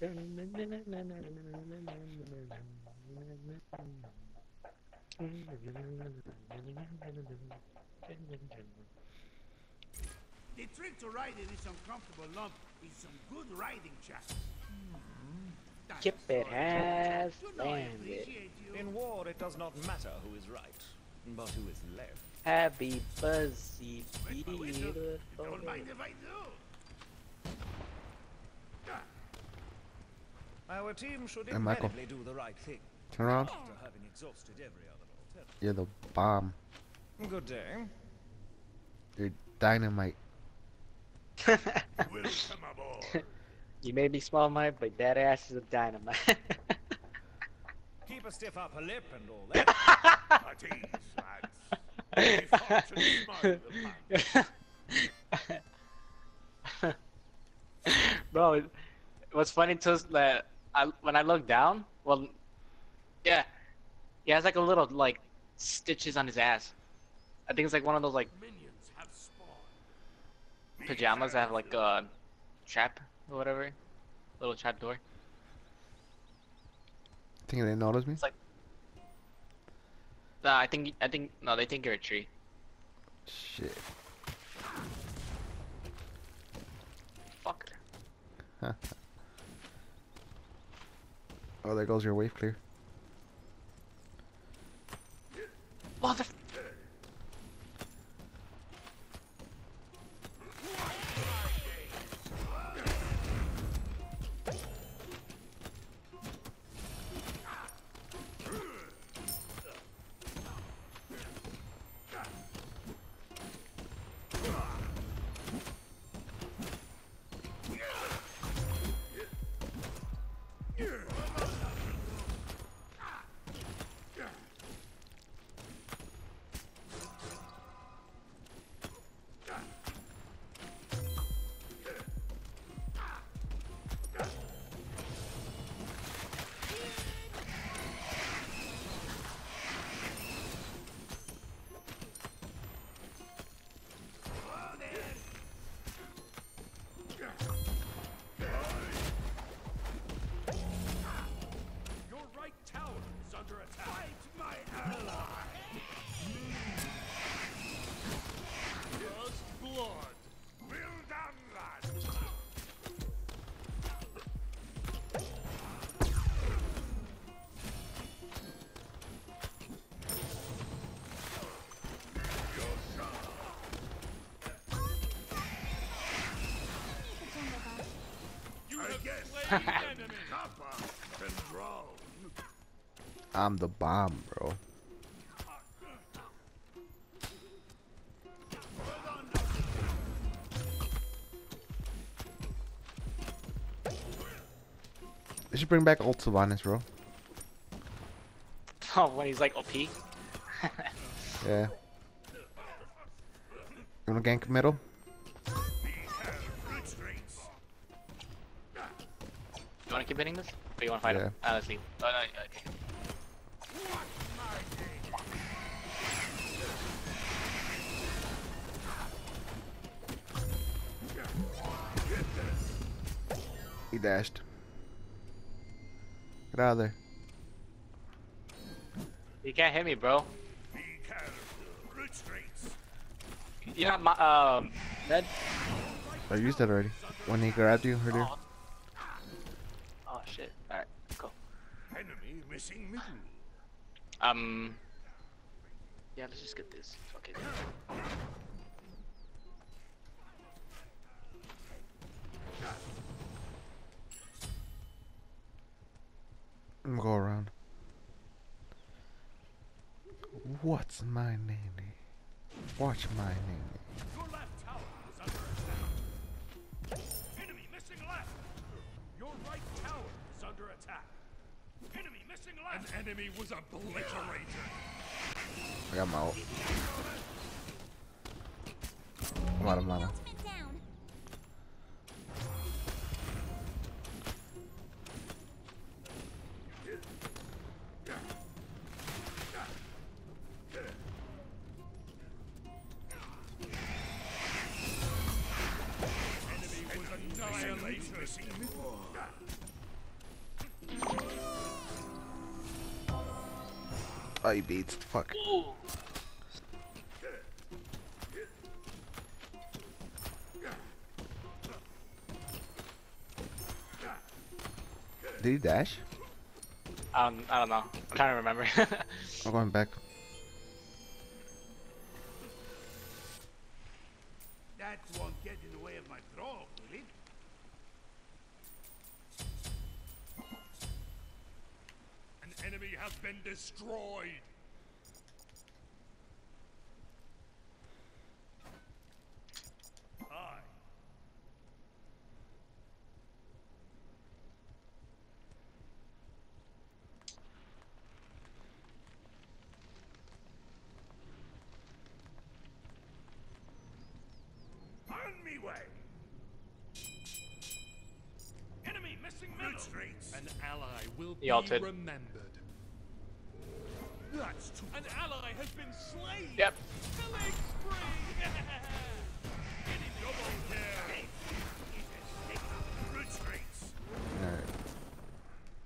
The trick to riding this uncomfortable lump is some good riding chaff. Hmm. Chip it has You know I landed. In war, it does not matter who is right, but who is left. Happy buzzy Wait, but wait, beautiful. Don't mind if I do. Our team should Hey, Michael. invariably do the right thing Turn around. after having exhausted every other. You're the bomb. Good day. You're dynamite. Welcome aboard. you may be small, Mike, but that ass is a dynamite. Keep a stiff upper lip and all that. At ease, lads. May fortune Bro, it- what's funny too is that I, when I look down, well, yeah, he has like a little like stitches on his ass. I think it's like one of those like Minions have pajamas that have like a trap or whatever, little trap door. I Think they noticed me? It's like, Nah, I think I think no, they think you're a tree. Shit. Fucker. Oh, there goes your wave clear. Mother. I'm the bomb, bro. They should bring back old Sylvanus, bro. Oh, when he's like OP. Yeah. You wanna gank middle? You wanna keep this? Or you wanna fight him? Yeah. Uh, let's see. Oh, no, okay. He dashed. Get out of there. You can't hit me, bro. Be careful. Retreats. You're not my, um, Ned. I used that already. When he grabbed you earlier. Oh. oh shit. Alright, cool. Enemy missing middle. Um. Yeah, let's just get this. Fuck it. I'm gonna go around. What's my name? Watch my name. Your left tower is under attack. Enemy missing left. Your right tower is under attack. Enemy missing left. An enemy was obliterated. I got my ult. I'm out. Oh, he beats. Fuck. Did he dash? Um, I don't know. I'm trying to remember. I'm going back. That won't get in has been destroyed. Aye. On me way. Enemy missing middle. Streets. An ally will be remembered. That's too An ally has been slain. yep. Killing spree. Enemy double kill. Root. Alright.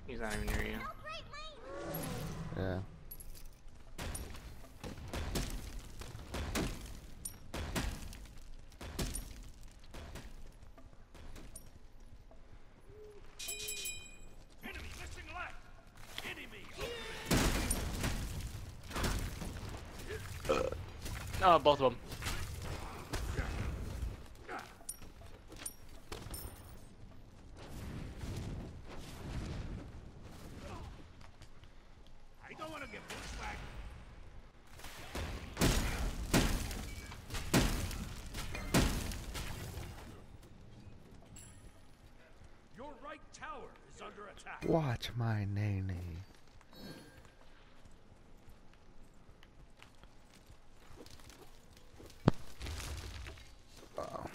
He's not even near you. Yeah. Enemy missing left. Enemy. No, both of them. I don't want to get bushwhacked. Your right tower is under attack. Watch my nene. Oh.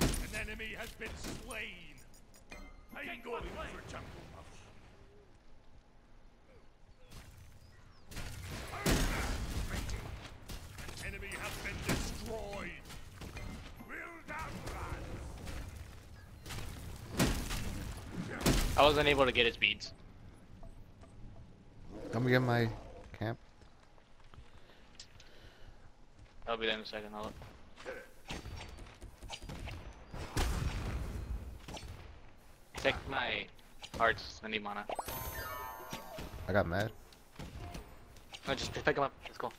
An enemy has been slain. I'm going for jungle buff. An enemy has been destroyed. Will not run. I wasn't able to get his beads. Come get my camp. I'll be there in a second. I'll look. Take my hearts. I need mana. I got mad. No, just pick him up. Let's go.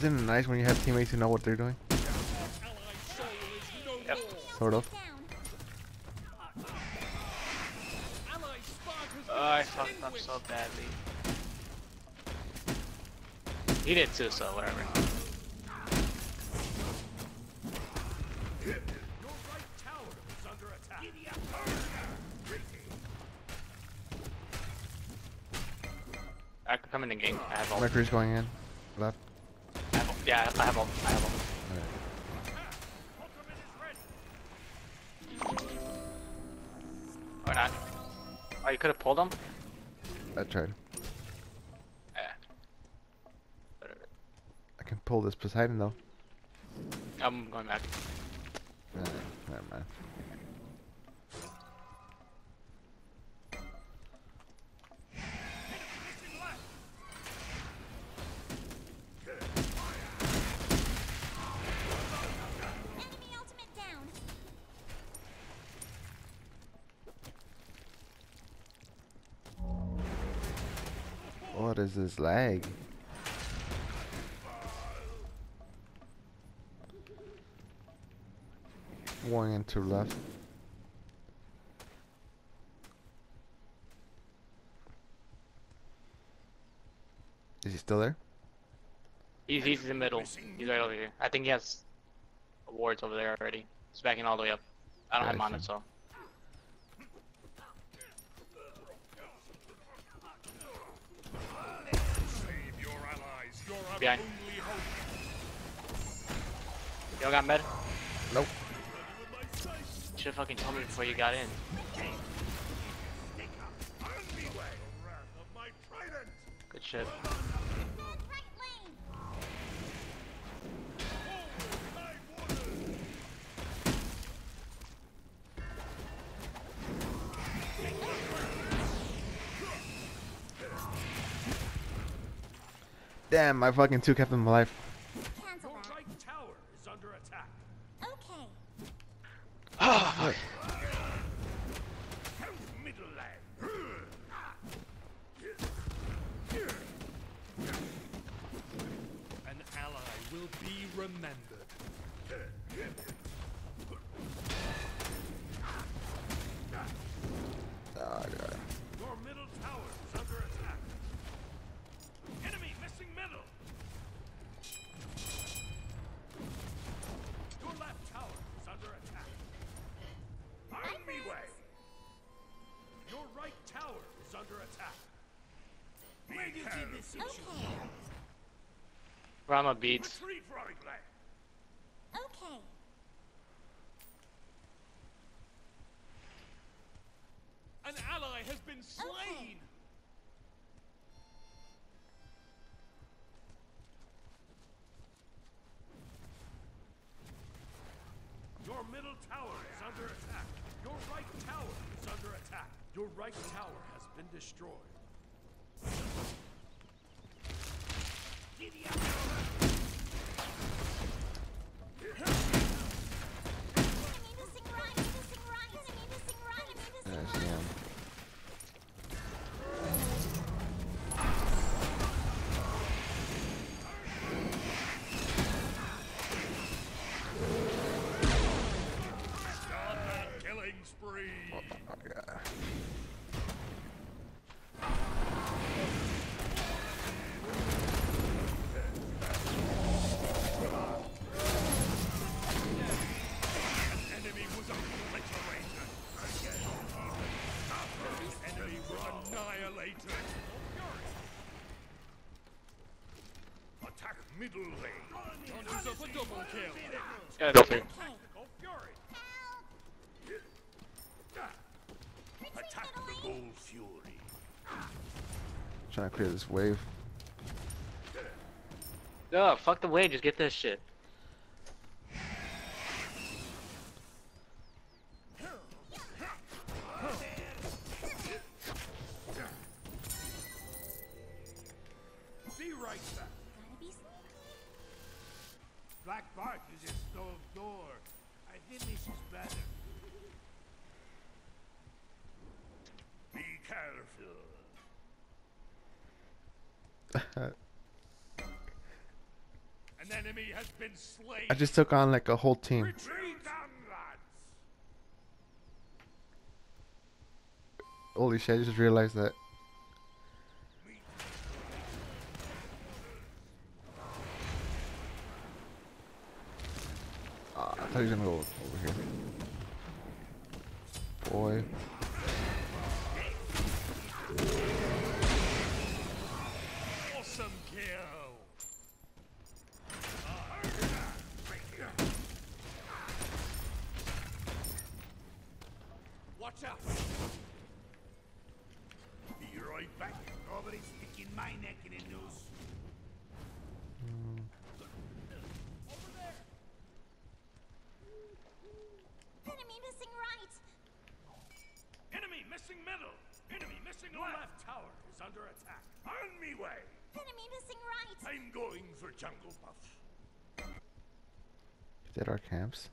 Isn't it nice when you have teammates who know what they're doing? Ally soul is no Yep. Sort of. Ally spark has been Oh, I fucked up so badly. He did too, so whatever. Your right tower is under attack. I come in the game. I have all. Mercury's going in. Left. I have all. Yeah, I have all. I have is. Or not. Oh, you could have pulled him? I tried. Yeah. I can pull this Poseidon though. I'm going back. Uh, never mind. Is this lag? Going into left. Is he still there? He's he's in the middle. He's right over here. I think he has awards over there already. He's backing all the way up. I don't have mana, so. Save your allies. You're our Behind. Y'all got med? Nope. Should've fucking told me before you got in. Good me Damn, I fucking two kept him alive. Cancel been slain. Your middle tower is under attack. Your right tower is under attack. Your right tower has been destroyed. Killing spree. Oh, God. Enemy was obliterated. Enemy were annihilated. Attack middle lane. Hunters up a double kill. Yeah, go Trying to clear this wave. Oh, fuck the way, just get this shit. Be right back. Gotta be sneaky. Black Bart is a stove door. I think this is better. Be careful. An enemy has been slain. I just took on like a whole team. Retreat. Holy shit, I just realized that. Ah, I thought he was gonna go over here. Boy. Did our camps?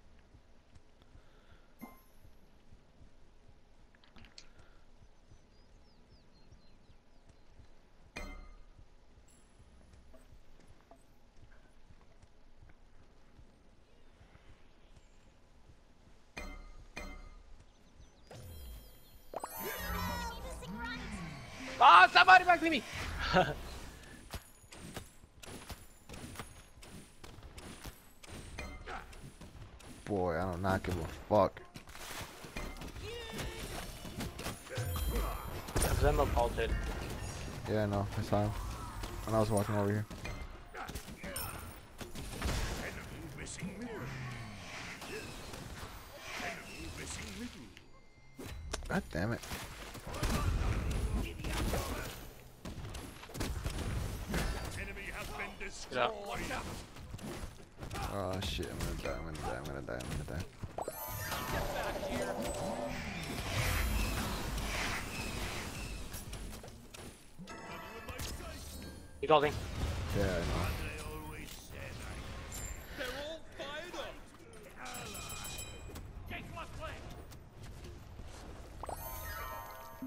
Ah, somebody back to me! boy, I do not give a fuck. Zemo bolted. Yeah, I know. I saw him when I was walking over here. Enemy missing middle. Enemy missing middle. God damn it.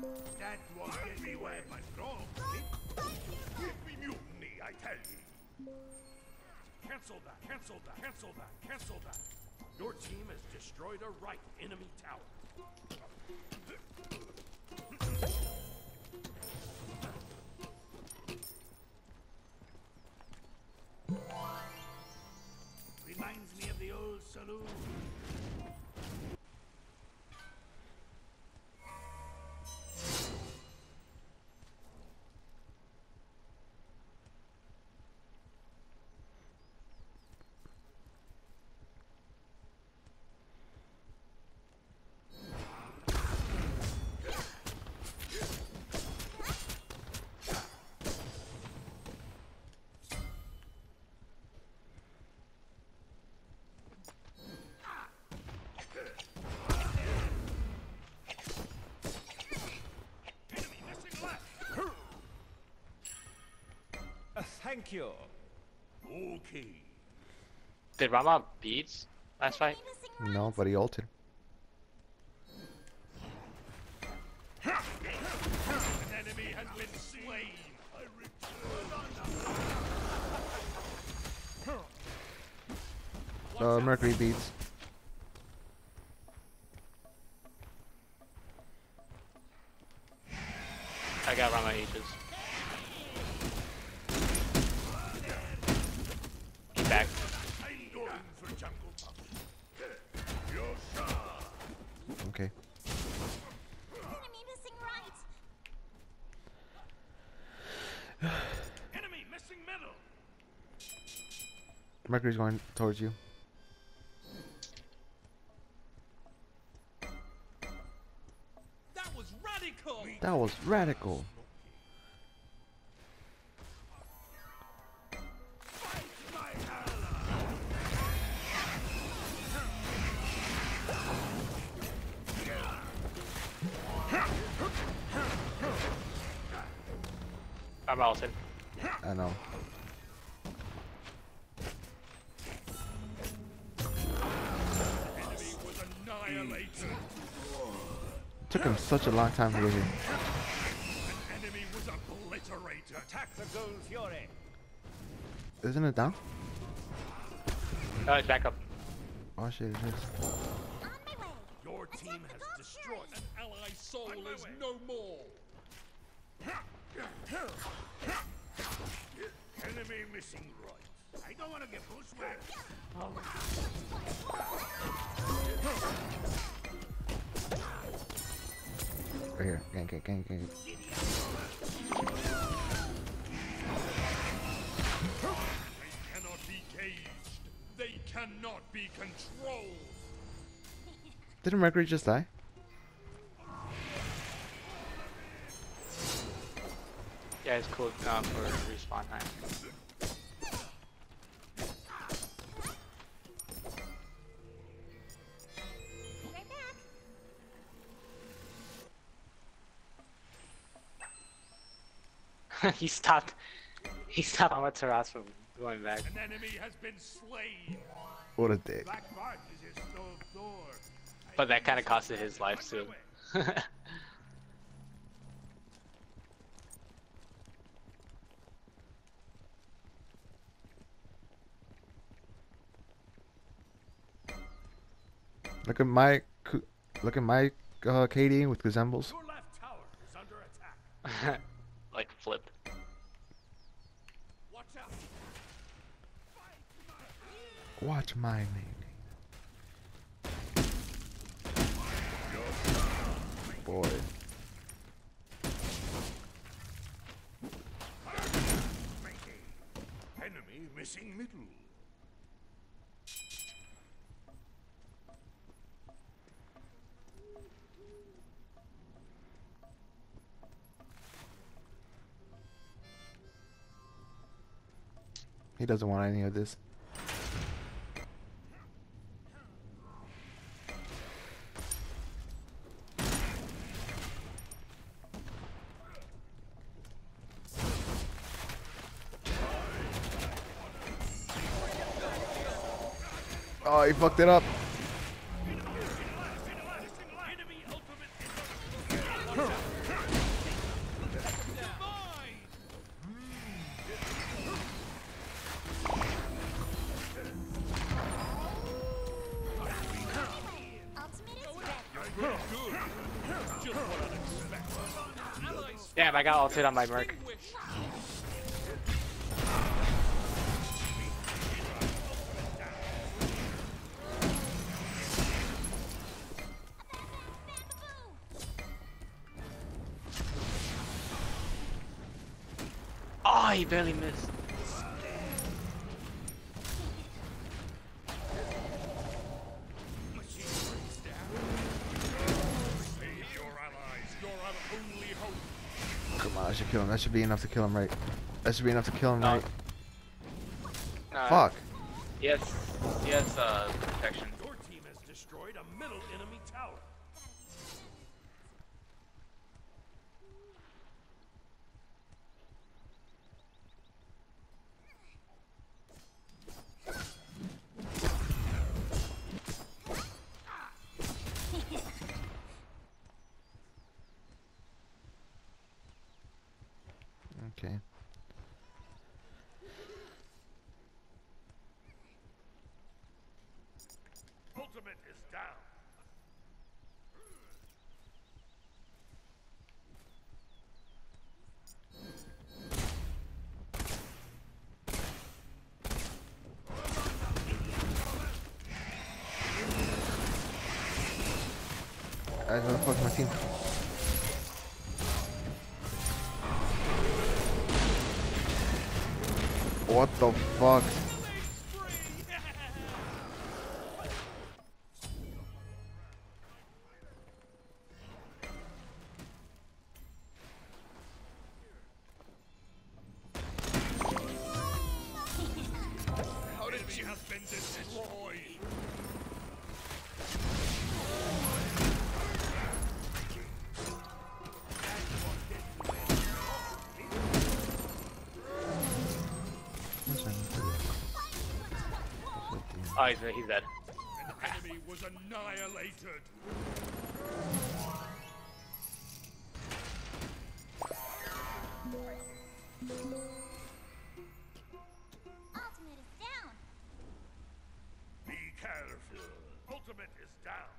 That won't get me where my wrong. Give me mutiny, I tell you. Cancel that, cancel that, cancel that, cancel that. Your team has destroyed a right enemy tower. Reminds me of the old saloon. Thank you. Okay. Did Rama beats last fight? Enemy missing right. No, but he ulted. An enemy has been slain. I return. Uh, Mercury beats. I got Rama Aegis. He's back. I'm going for jungle buff. Yosha. Okay. Enemy missing right. Enemy missing middle. Mercury's going towards you. That was radical. That was radical. Fight my. I'm ulted. I know. Took him such a long time to get here. Enemy was Attack the gold fury. Isn't it down? Oh, he's back up. Oh shit, it is. On my way. Your team has destroyed An ally soul is no more. enemy missing right. I don't want to get bushwhacked. Right here. Gang, gang, gang, gang. They cannot be caged. They cannot be controlled. Didn't Mercury just die? Yeah, it's cool um, for respawn time. he stopped. He stopped Amaterasu from going back. An enemy has been slain. What a dick. Black Bart is his door. But that kind of costed his life too. Look at my, look at my uh, KD with Gazembles. Your left tower is under attack. like flipped. Watch my name. Boy. Enemy missing middle. He doesn't want any of this. I'd expect. Allies Damn, I got ulted on my merc. He barely missed. Save your allies. You're our only hope. Come on, that should kill him. That should be enough to kill him, right? That should be enough to kill him, No. right? Nah, Fuck. Yes, yes, uh, protection. Okay. Ultimate is down. I don't fuck my team. What the fuck? He's, dead. An enemy was annihilated. Ultimate is down. Be careful. Ultimate is down.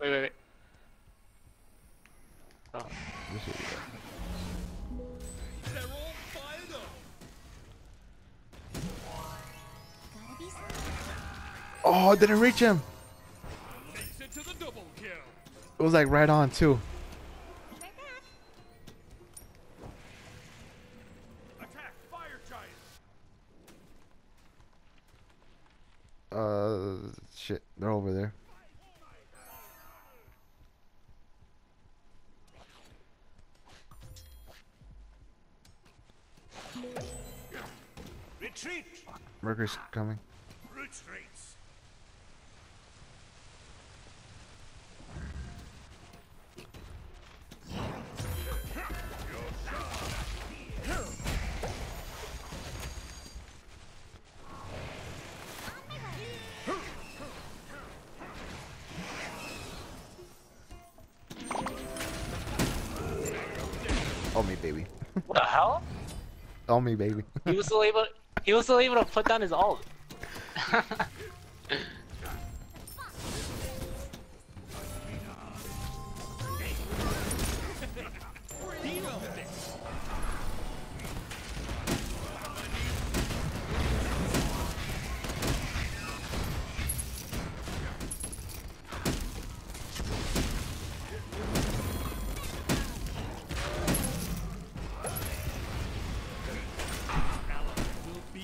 Wait, wait, wait. Oh. Oh, it didn't reach him. It was like right on too. Retreat. Mercury's coming. Retreats. Oh me, baby. what the hell? Oh me, baby. He was still able. He was still able to put down his ult.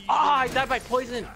Ah, I died by poison.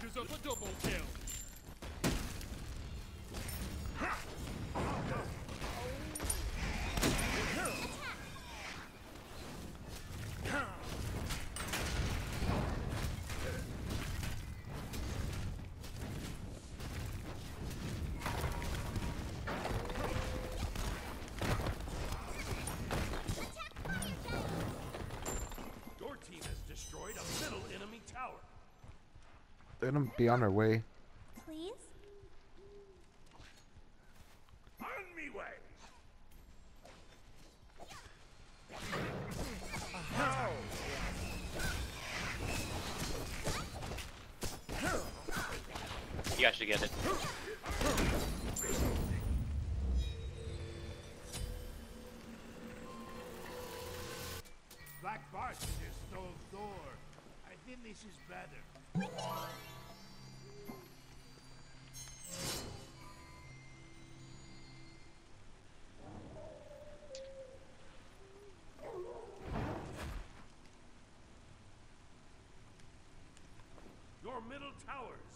Be on their way.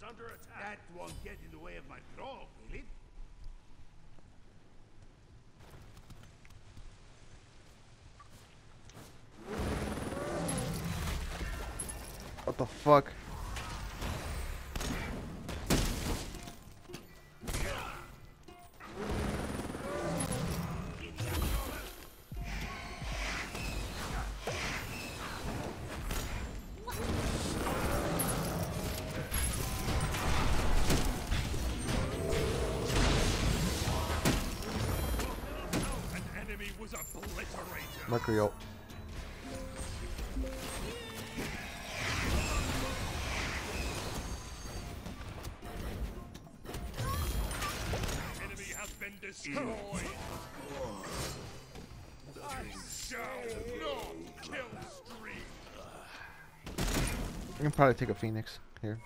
Under attack. That won't get in the way of my throne, will it? What the fuck? Obliterated. Mercury ult. enemy has been destroyed. I shall not kill streak. I can probably take a phoenix here.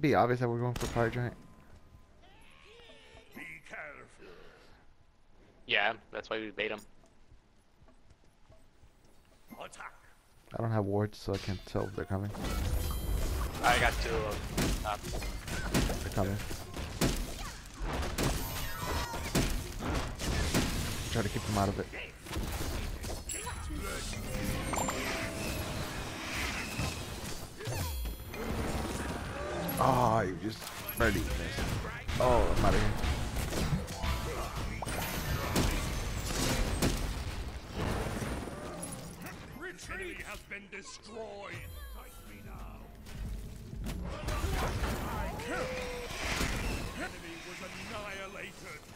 Be obvious that we're going for Fire Giant? Yeah, that's why we bait him. Attack. I don't have wards, so I can't tell if they're coming. I got two of uh, They're coming. Try to keep them out of it. Oh, you just ready this. Oh, I'm out of here. Enemy has been destroyed. Fight me now. Enemy was annihilated.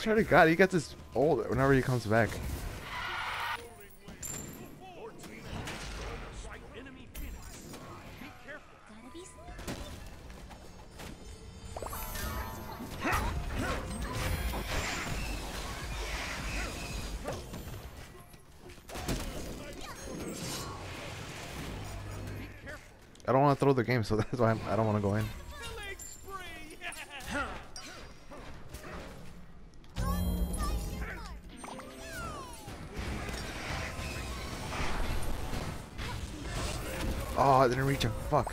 Swear to God, he gets his ult whenever he comes back. I don't want to throw the game, so that's why I'm, I don't want to go in. Didn't reach him. Fuck.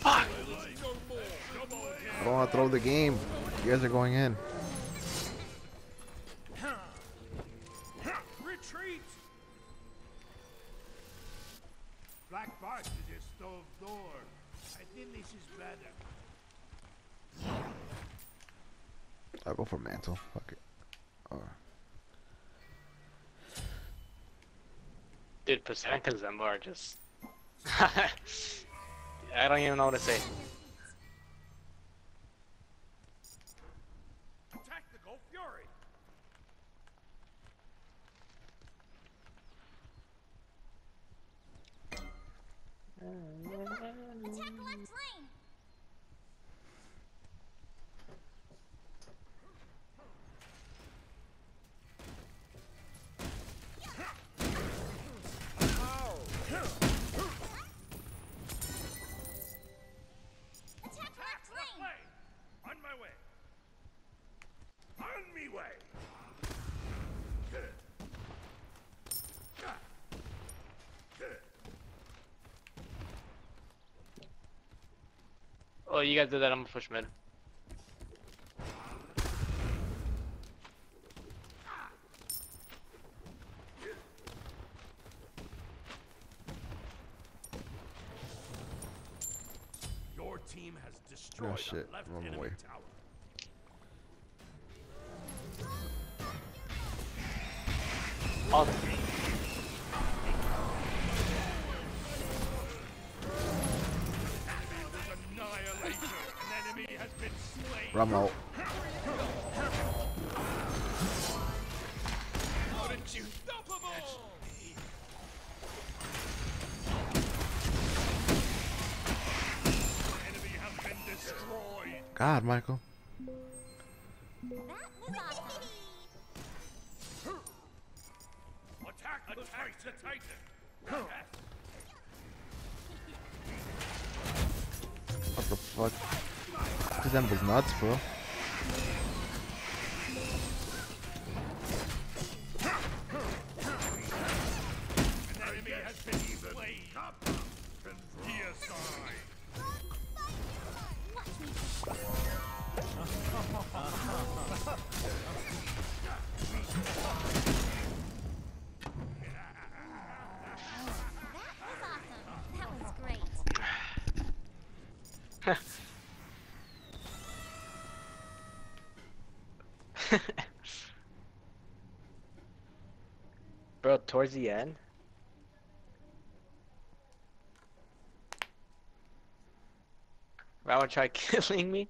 Fuck. I don't want to throw the game. You guys are going in. Percent and are just. I don't even know what to say. Attack the Gold Fury! Attack left lane. Attack left lane. Play! On my way! On me way! Oh, you guys did that. I'm gonna push mid. Your team has oh, destroyed shit, a left wrong enemy way. tower. Attack the Titan! Yes. What the fuck? Was nuts, bro. Towards the end. Rowan tried killing me.